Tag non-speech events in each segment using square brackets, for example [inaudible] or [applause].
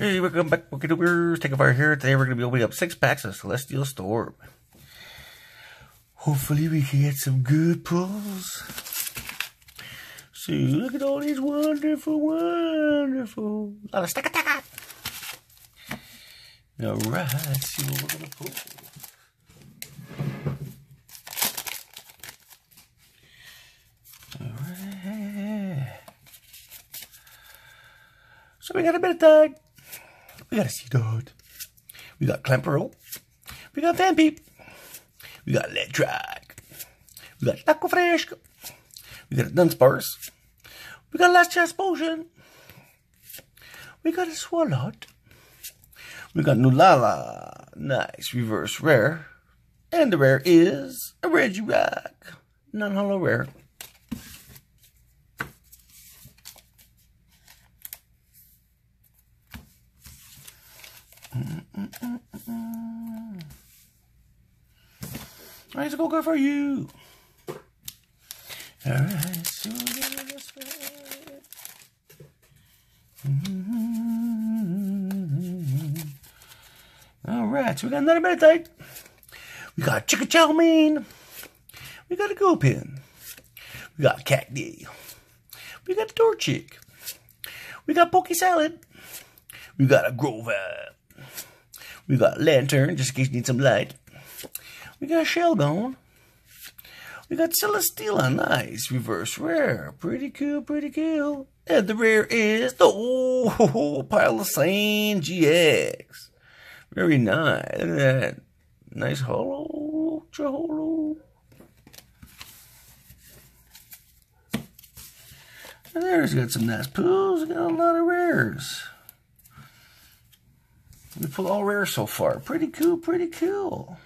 Hey, welcome back, Wicked Ubers. Taigafire here. Today we're going to be opening up six packs of Celestial Storm. Hopefully we can get some good pulls. See, look at all these wonderful, wonderful. A lot of stack attack. All right, let's see what we're going to pull. All right. So we got a bit of tag. We got a Seedot. We got Clamperl. We got Peep. We got Electrike. We got Taco Fresco. We got a Dunsparce. We got Last Chance Potion. We got a Swalot. We got Lunala. Nice. Reverse rare. And the rare is a Regirock. Non-hollow rare. Mm, mm, mm, All right, so go good for you. All right, so way. Mm-hmm. All right, so we got another Meditite. We got Chicken Chow Mein. We got a Gulpin. We got Cacti. We got a Torchic. We got Poke Salad. We got a Grovap. We got Lanturn, just in case you need some light. We got Shelgon. We got Celesteela, nice. Reverse rare. Pretty cool, pretty cool. And the rare is the oh, Palossand GX. Very nice. Look at that. Nice hollow. Ultra hollow. And there's got some nice pools. Got a lot of rares. We pulled all rare so far. Pretty cool, pretty cool.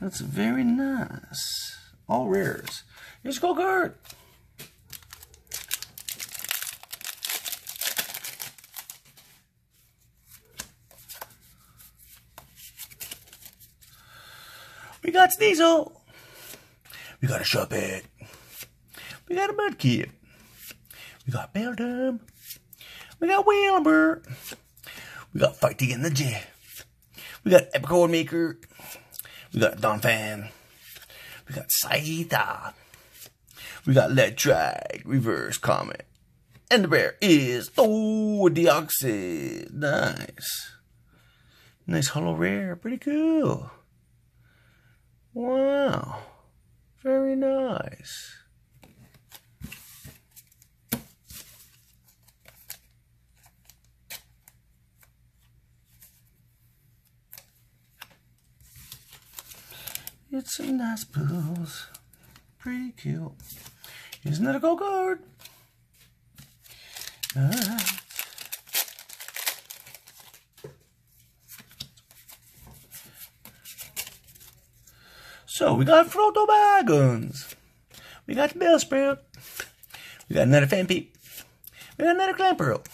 That's very nice. All rares. Here's Gold Guard. We got Sneasel. We got a Shuppet. We got a Mudkip. We got Beldum. We got Wailmer. We got Fighting in the Jet. We got Apricorn Maker. We got Donphan. We got Saita. We got Electrike, Reverse Comet. And the rare is, oh, Deoxys. Nice. Nice hollow rare. Pretty cool. Wow. Very nice. It's some nice pools. Pretty cute. isn't Here's another gold card. Alright. So we got Frodo Baggins. We got the Bellsprout. We got another Phanpy. We got another Clamperl.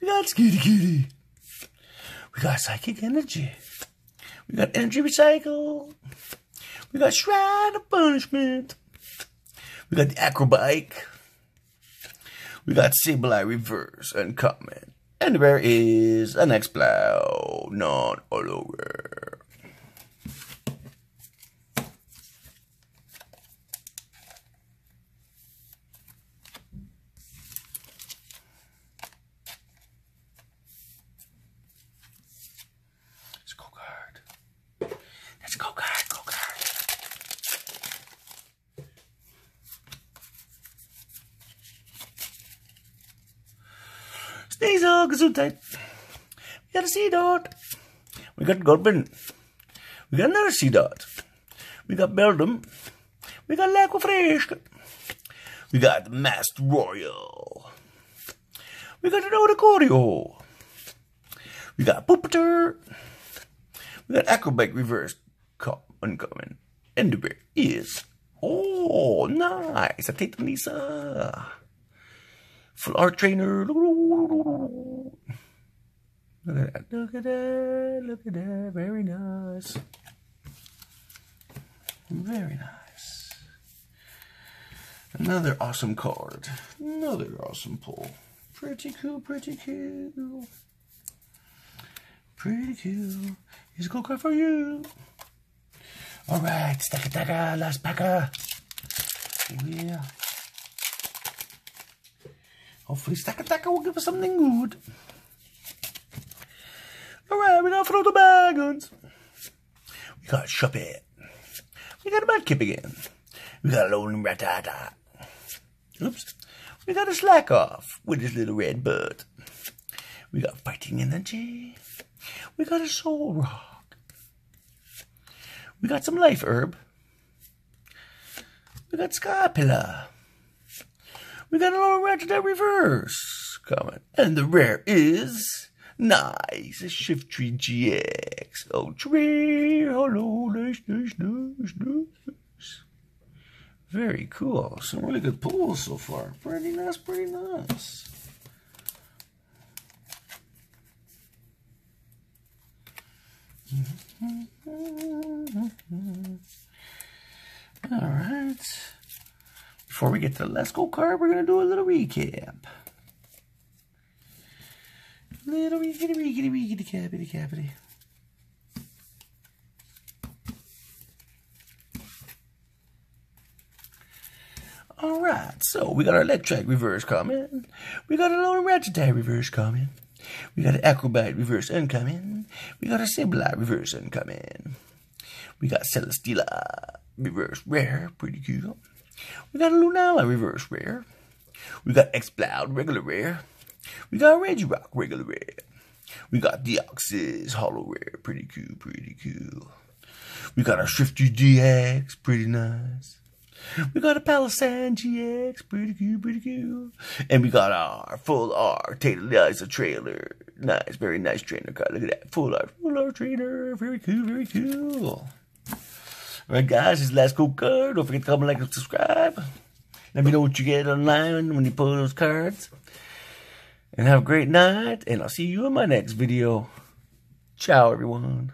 We got Skitty Kitty. We got Psychic Energy. We got Energy Recycle. We got Shrine of Punishment. We got the Acrobike. We got Sableye Reverse. And the And is an Exploud, not all rare. Let's go guard. Let's go guard, go guard. Sneasel, Gesundheit. We got a Seedot. We got Goblin. We got another Seedot. We got Beldum. We got Fresca. We got Masked Royal. We got an Oricorio. We got Poopator. We got Acrobat Reverse Co- Uncommon. And the bear is. Oh, nice. A Tita Lisa. Full art trainer. Look at that. Look at that. Look at that. Very nice. Very nice. Another awesome card. Another awesome pull. Pretty cool, pretty cool. Pretty cool. Here's a cool card for you. Alright, stack attacker, last packer. Yeah. Hopefully stack attacker will give us something good. Alright, we got throw the bagons. We got Shuppet. We got a Mudkip again. We got a Lone Rattata. Oops. We got a slack off with his little red butt. We got fighting energy. We got a Solrock. We got some life herb. We got Scarpilla. We got a little Ratchet reverse coming. And the rare is nice. A Shiftry GX. Oh, tree. Hello. Nice, nice, nice, nice. Very cool. Some really good pulls so far. Pretty nice, pretty nice. [laughs] All right. Before we get to the Let's Go card, we're going to do a little recap. Little recap, recap, recap, recap, recap. All right, so we got our Electrike reverse coming. We got a Lone Rattata reverse coming. We got an Acrobyte reverse incoming. We got a Sableye reverse incoming. We got Celesteela reverse rare, pretty cool. We got a Lunala reverse rare. We got Exploud regular rare. We got Regirock regular rare. We got Deoxys hollow rare, pretty cool, pretty cool. We got our Shiftry GX, pretty nice. We got a Palossand GX, pretty cool, pretty cool. And we got our full R Taylor trailer. Nice, very nice trainer card. Look at that. Full R, full art trainer. Very cool, very cool. Alright guys, this is last cool card. Don't forget to comment, like, and subscribe. Let me know what you get online when you pull those cards. And have a great night, and I'll see you in my next video. Ciao, everyone.